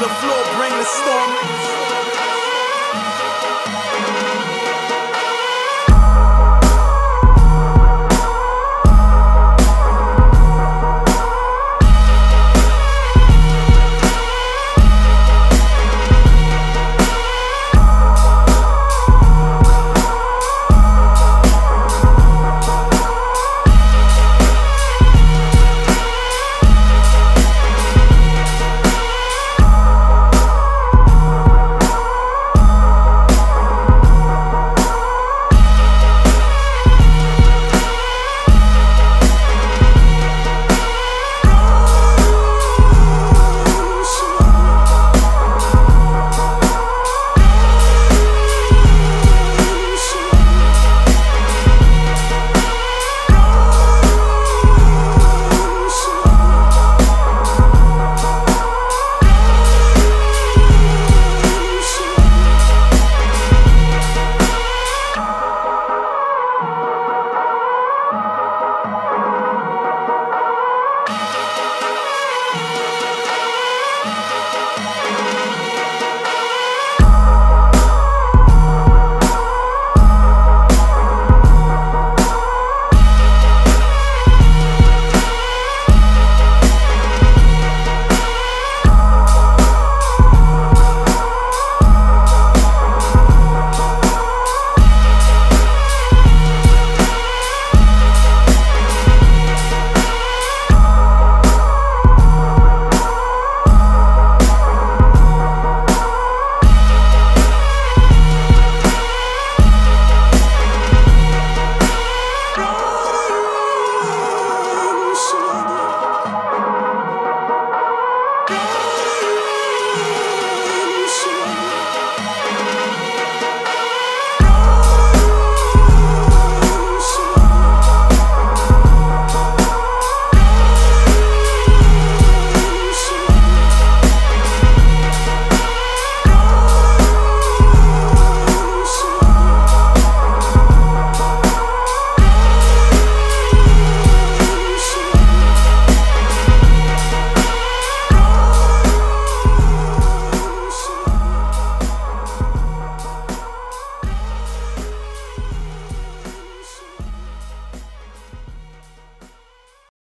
the floor, bring the storm.